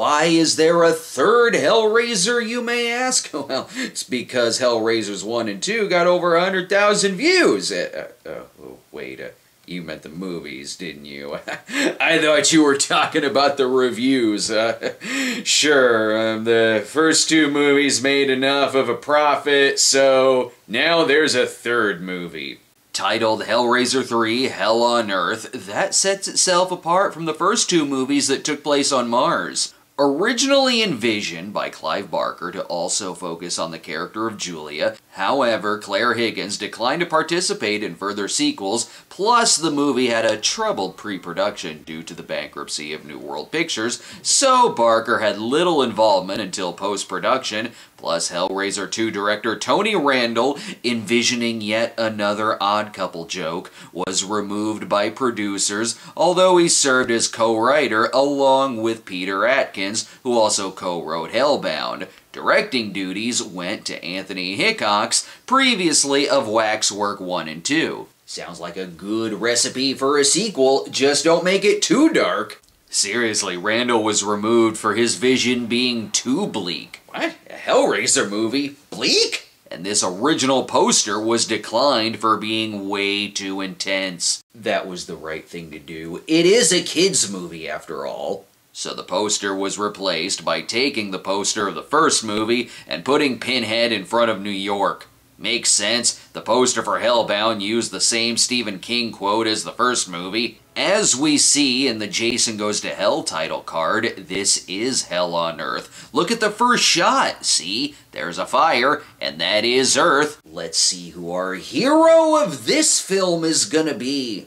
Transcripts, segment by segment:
Why is there a third Hellraiser, you may ask? Well, it's because Hellraisers 1 and 2 got over 100,000 views. Uh, uh, oh, wait, uh, you meant the movies, didn't you? I thought you were talking about the reviews. Uh, sure, um, the first two movies made enough of a profit, so now there's a third movie. Titled Hellraiser 3 Hell on Earth, that sets itself apart from the first two movies that took place on Mars. Originally envisioned by Clive Barker to also focus on the character of Julia, however, Claire Higgins declined to participate in further sequels, plus the movie had a troubled pre-production due to the bankruptcy of New World Pictures, so Barker had little involvement until post-production, plus Hellraiser 2 director Tony Randall, envisioning yet another odd couple joke, was removed by producers, although he served as co-writer along with Peter Atkins, who also co-wrote Hellbound. Directing duties went to Anthony Hickox, previously of Waxwork 1 and 2. Sounds like a good recipe for a sequel, just don't make it too dark. Seriously, Randall was removed for his vision being too bleak. What? A Hellraiser movie? Bleak? And this original poster was declined for being way too intense. That was the right thing to do. It is a kid's movie after all. So the poster was replaced by taking the poster of the first movie and putting Pinhead in front of New York. Makes sense. The poster for Hellbound used the same Stephen King quote as the first movie. As we see in the Jason Goes to Hell title card, this is Hell on Earth. Look at the first shot. See, there's a fire, and that is Earth. Let's see who our hero of this film is gonna be.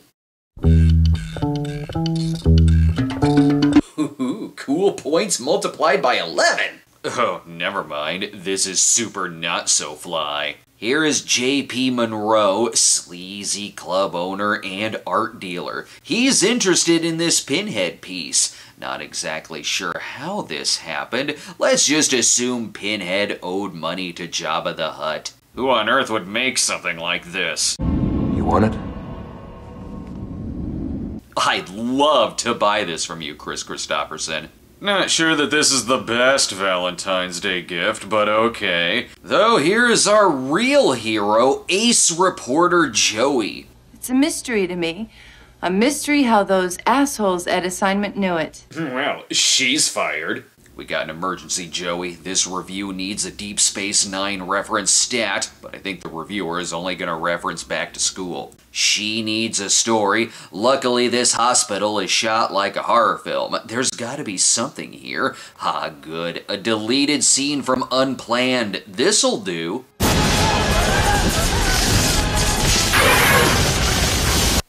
Cool points multiplied by 11. Oh, never mind. This is super not so fly. Here is JP Monroe, sleazy club owner and art dealer. He's interested in this pinhead piece. Not exactly sure how this happened. Let's just assume Pinhead owed money to Jabba the Hutt. Who on earth would make something like this? You want it? I'd love to buy this from you, Kris Kristofferson. Not sure that this is the best Valentine's Day gift, but okay. Though here's our real hero, ace reporter Joey. It's a mystery to me. A mystery how those assholes at assignment knew it. Hmm, well, she's fired. We got an emergency, Joey. This review needs a Deep Space Nine reference stat, but I think the reviewer is only going to reference back to school. She needs a story. Luckily, this hospital is shot like a horror film. There's got to be something here. Ah, good. A deleted scene from Unplanned. This'll do.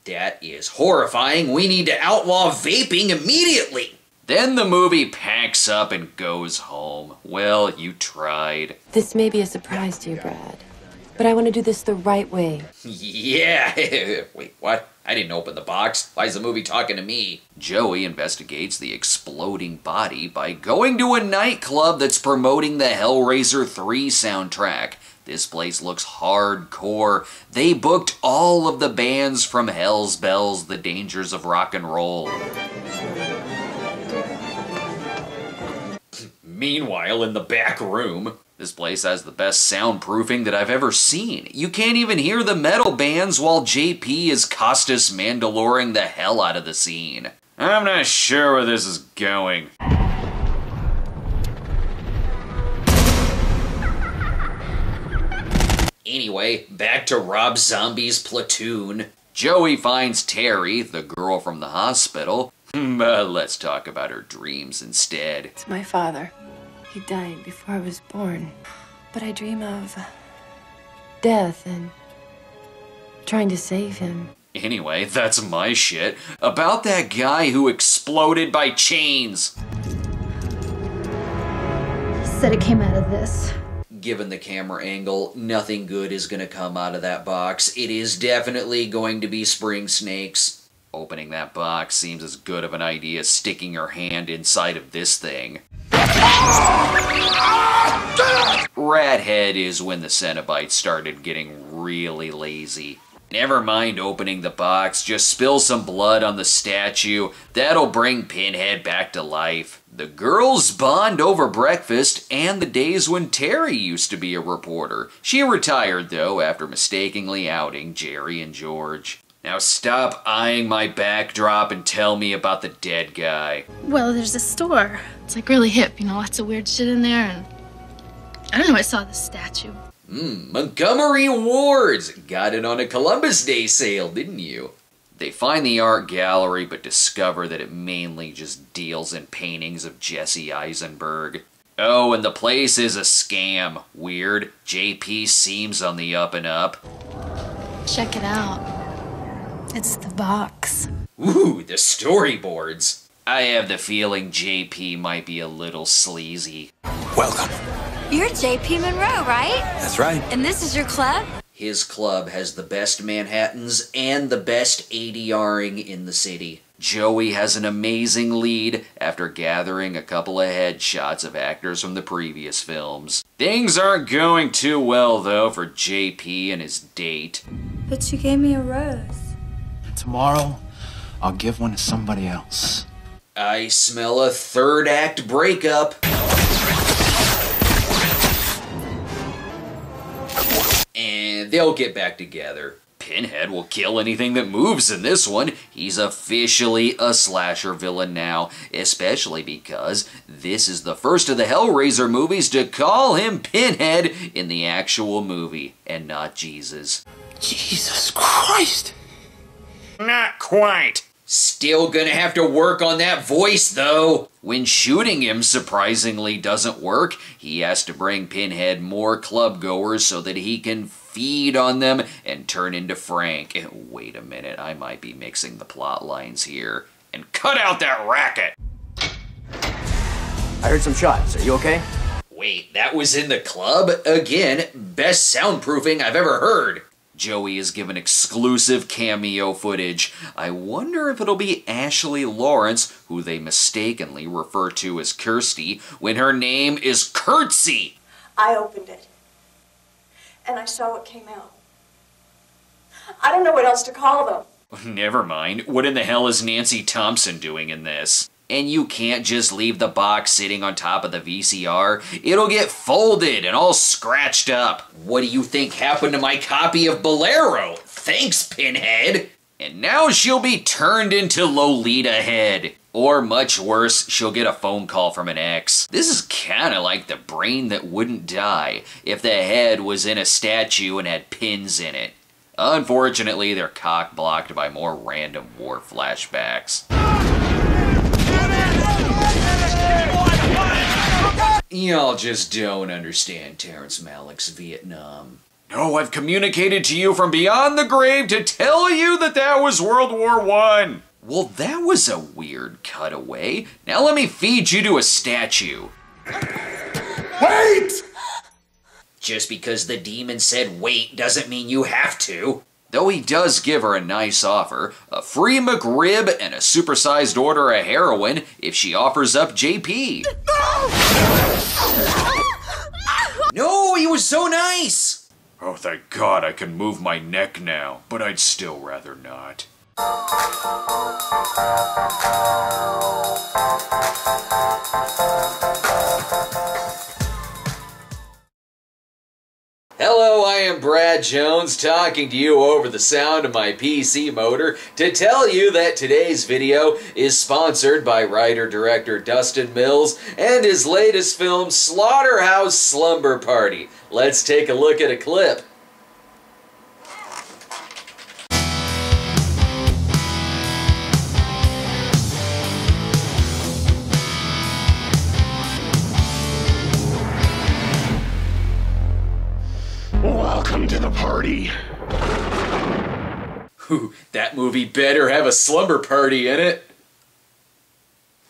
That is horrifying. We need to outlaw vaping immediately. Then the movie packs up and goes home. Well, you tried. This may be a surprise to you, Brad, but I want to do this the right way. Yeah. Wait, what? I didn't open the box. Why is the movie talking to me? Joey investigates the exploding body by going to a nightclub that's promoting the Hellraiser 3 soundtrack. This place looks hardcore. They booked all of the bands from Hell's Bells, The Dangers of Rock and Roll. Meanwhile, in the back room, this place has the best soundproofing that I've ever seen. You can't even hear the metal bands while JP is Costas Mandyloring the hell out of the scene. I'm not sure where this is going. Anyway, back to Rob Zombie's platoon. Joey finds Terry, the girl from the hospital. But let's talk about her dreams instead. It's my father. He died before I was born. But I dream of death and trying to save him. Anyway, that's my shit. About that guy who exploded by chains. He said it came out of this. Given the camera angle, nothing good is going to come out of that box. It is definitely going to be spring snakes. Opening that box seems as good of an idea as sticking your hand inside of this thing. Rathead is when the Cenobites started getting really lazy. Never mind opening the box, just spill some blood on the statue. That'll bring Pinhead back to life. The girls bond over breakfast and the days when Terry used to be a reporter. She retired, though, after mistakenly outing Jerry and George. Now stop eyeing my backdrop and tell me about the dead guy. Well, there's a store. It's like really hip, you know, lots of weird shit in there, and I don't know, I saw the statue. Mmm, Montgomery Wards! Got it on a Columbus Day sale, didn't you? They find the art gallery but discover that it mainly just deals in paintings of Jesse Eisenberg. Oh, and the place is a scam. Weird. JP seems on the up and up. Check it out. It's the box. Ooh, the storyboards. I have the feeling JP might be a little sleazy. Welcome. You're JP Monroe, right? That's right. And this is your club? His club has the best Manhattans and the best ADRing in the city. Joey has an amazing lead after gathering a couple of headshots of actors from the previous films. Things aren't going too well, though, for JP and his date. But you gave me a rose. Tomorrow, I'll give one to somebody else. I smell a third act breakup. And they'll get back together. Pinhead will kill anything that moves in this one. He's officially a slasher villain now, especially because this is the first of the Hellraiser movies to call him Pinhead in the actual movie, and not Jesus. Jesus Christ! Not quite. Still gonna have to work on that voice, though. When shooting him surprisingly doesn't work, he has to bring Pinhead more club goers so that he can feed on them and turn into Frank. Wait a minute, I might be mixing the plot lines here. And cut out that racket! I heard some shots. Are you okay? Wait, that was in the club? Again, best soundproofing I've ever heard. Joey is given exclusive cameo footage. I wonder if it'll be Ashley Lawrence, who they mistakenly refer to as Kirsty, when her name is Curtsy. I opened it. And I saw what came out. I don't know what else to call them. Never mind. What in the hell is Nancy Thompson doing in this? And you can't just leave the box sitting on top of the VCR. It'll get folded and all scratched up. What do you think happened to my copy of Bolero? Thanks, Pinhead! And now she'll be turned into Lolita Head. Or much worse, she'll get a phone call from an ex. This is kinda like the brain that wouldn't die if the head was in a statue and had pins in it. Unfortunately, they're cock blocked by more random war flashbacks. Y'all just don't understand Terrence Malick's Vietnam. No, I've communicated to you from beyond the grave to tell you that that was World War One. Well, that was a weird cutaway. Now let me feed you to a statue. Wait! Just because the demon said wait doesn't mean you have to. Though he does give her a nice offer a free McRib and a supersized order of heroin if she offers up JP. No, he was so nice! Oh, thank God I can move my neck now, but I'd still rather not. Hello, I am Brad Jones talking to you over the sound of my PC motor to tell you that today's video is sponsored by writer-director Dustin Mills and his latest film Slaughterhouse Slumber Party. Let's take a look at a clip. Welcome to the party. Whew, that movie better have a slumber party in it.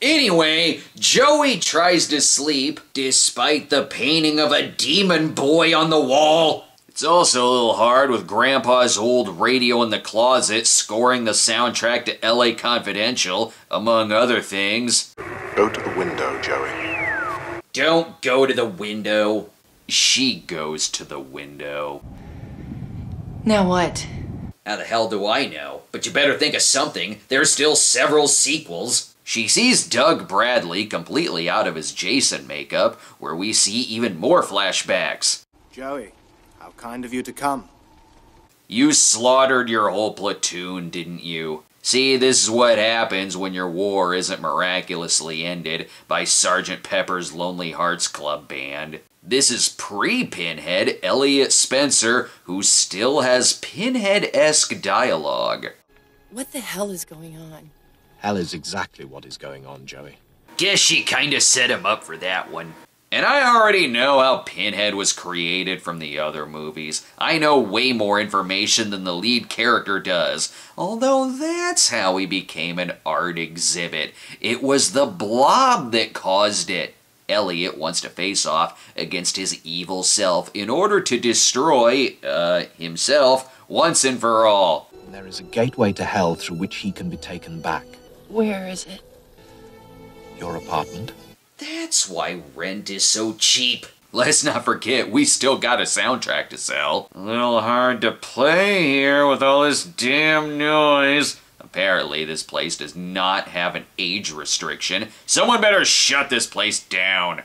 Anyway, Joey tries to sleep despite the painting of a demon boy on the wall. It's also a little hard with Grandpa's old radio in the closet scoring the soundtrack to LA Confidential, among other things. Go to the window, Joey. Don't go to the window. She goes to the window. Now what? How the hell do I know? But you better think of something. There's still several sequels. She sees Doug Bradley completely out of his Jason makeup, where we see even more flashbacks. Joey, how kind of you to come. You slaughtered your whole platoon, didn't you? See, this is what happens when your war isn't miraculously ended by Sergeant Pepper's Lonely Hearts Club Band. This is pre Pinhead Elliot Spencer, who still has Pinhead esque dialogue. What the hell is going on? Hell is exactly what is going on, Joey. Guess she kinda set him up for that one. And I already know how Pinhead was created from the other movies. I know way more information than the lead character does. Although that's how he became an art exhibit. It was the blob that caused it. Elliot wants to face off against his evil self in order to destroy, uh, himself once and for all. There is a gateway to hell through which he can be taken back. Where is it? Your apartment? That's why rent is so cheap. Let's not forget, we still got a soundtrack to sell. A little hard to play here with all this damn noise. Apparently, this place does not have an age restriction. Someone better shut this place down.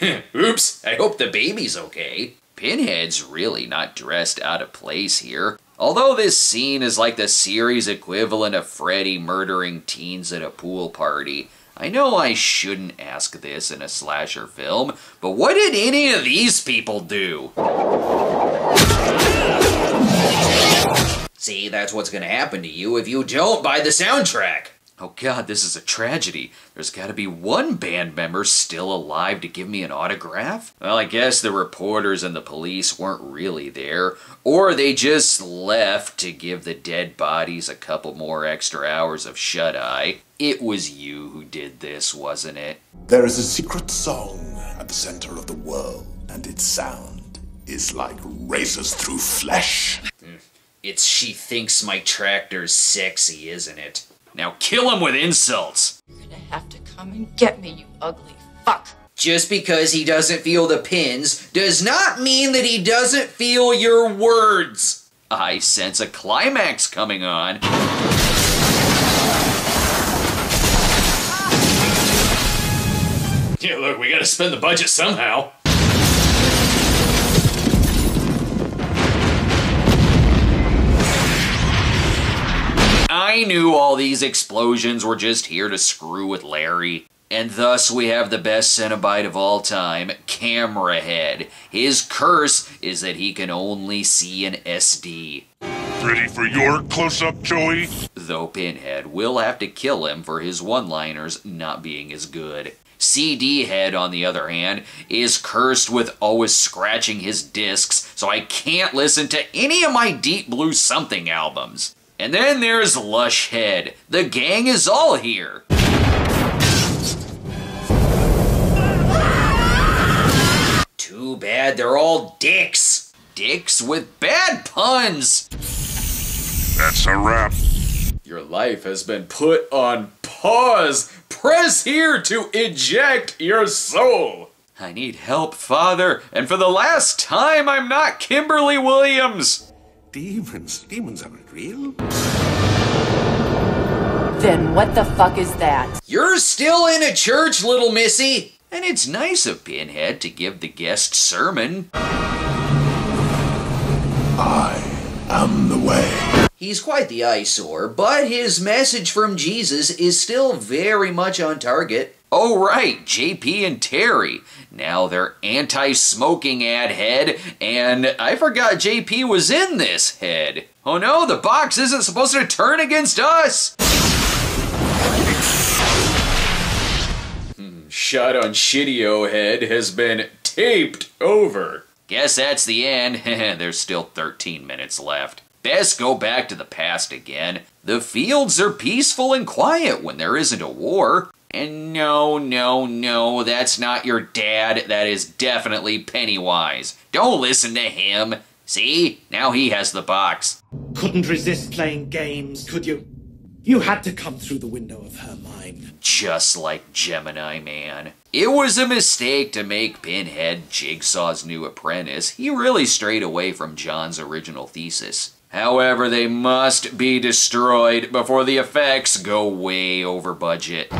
Oops, I hope the baby's okay. Pinhead's really not dressed out of place here. Although this scene is like the series equivalent of Freddy murdering teens at a pool party, I know I shouldn't ask this in a slasher film, but what did any of these people do? See, that's what's gonna happen to you if you don't buy the soundtrack. Oh god, this is a tragedy. There's gotta be one band member still alive to give me an autograph? Well, I guess the reporters and the police weren't really there, or they just left to give the dead bodies a couple more extra hours of shut-eye. It was you who did this, wasn't it? There is a secret song at the center of the world, and its sound is like razors through flesh. Hmm. It's She Thinks My Tractor's Sexy, isn't it? Now kill him with insults! You're gonna have to come and get me, you ugly fuck. Just because he doesn't feel the pins does not mean that he doesn't feel your words. I sense a climax coming on. Yeah, look, we gotta spend the budget somehow. I knew all these explosions were just here to screw with Larry. And thus we have the best Cenobite of all time, Camera Head. His curse is that he can only see an SD. Ready for your close up, Joey? Though Pinhead will have to kill him for his one-liners not being as good. CD Head, on the other hand, is cursed with always scratching his discs, so I can't listen to any of my Deep Blue Something albums. And then there's Lush Head. The gang is all here. Too bad they're all dicks. Dicks with bad puns. That's a wrap. Your life has been put on pause. Press here to eject your soul. I need help, Father, and for the last time, I'm not Kimberly Williams. Demons? Demons aren't real. Then what the fuck is that? You're still in a church, little missy. And it's nice of Pinhead to give the guest sermon. I am the way. He's quite the eyesore, but his message from Jesus is still very much on target. Oh, right, JP and Terry. Now they're anti smoking ad head, and I forgot JP was in this head. Oh no, the box isn't supposed to turn against us! Hmm, Shot on Shitty head has been taped over. Guess that's the end. There's still 13 minutes left. Best go back to the past again. The fields are peaceful and quiet when there isn't a war. And no, no, no, that's not your dad. That is definitely Pennywise. Don't listen to him. See? Now he has the box. Couldn't resist playing games, could you? You had to come through the window of her mind. Just like Gemini Man. It was a mistake to make Pinhead Jigsaw's new apprentice. He really strayed away from John's original thesis. However, they must be destroyed before the effects go way over budget.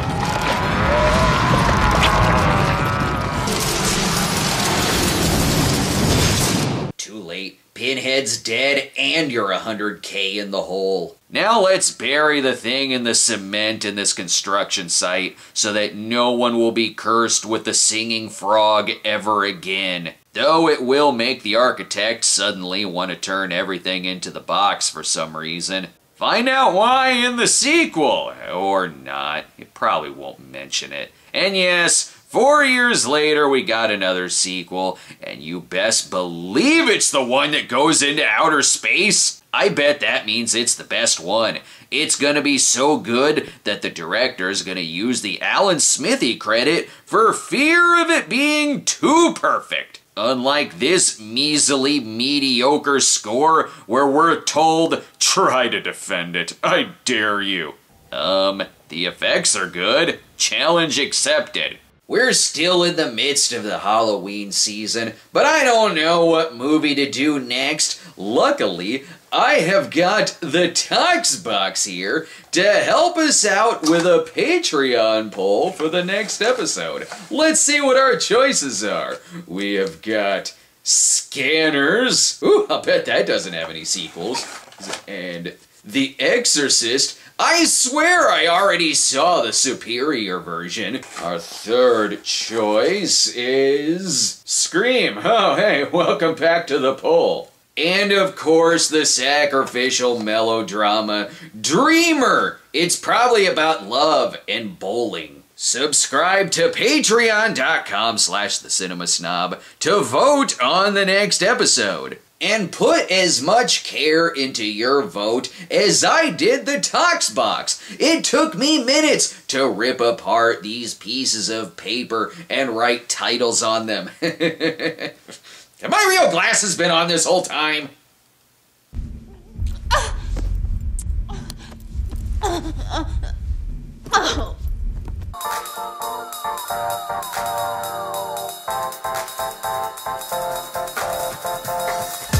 Too late. Pinhead's dead and you're 100k in the hole. Now let's bury the thing in the cement in this construction site so that no one will be cursed with the singing frog ever again. Though it will make the architect suddenly want to turn everything into the box for some reason. Find out why in the sequel! Or not. It probably won't mention it. And yes, Four years later, we got another sequel, and you best believe it's the one that goes into outer space. I bet that means it's the best one. It's gonna be so good that the director's gonna use the Alan Smithee credit for fear of it being too perfect. Unlike this measly, mediocre score where we're told, try to defend it, I dare you. Um, the effects are good. Challenge accepted. We're still in the midst of the Halloween season, but I don't know what movie to do next. Luckily, I have got the Tox Box here to help us out with a Patreon poll for the next episode. Let's see what our choices are. We have got Scanners. Ooh, I'll bet that doesn't have any sequels. And The Exorcist. I swear I already saw the superior version. Our third choice is Scream. Oh, hey, welcome back to the poll. And of course, the sacrificial melodrama Dreamer. It's probably about love and bowling. Subscribe to patreon.com slash the cinema snob to vote on the next episode and put as much care into your vote as I did the Tox box. It took me minutes to rip apart these pieces of paper and write titles on them. Have my real glasses been on this whole time? Oh. Thank you.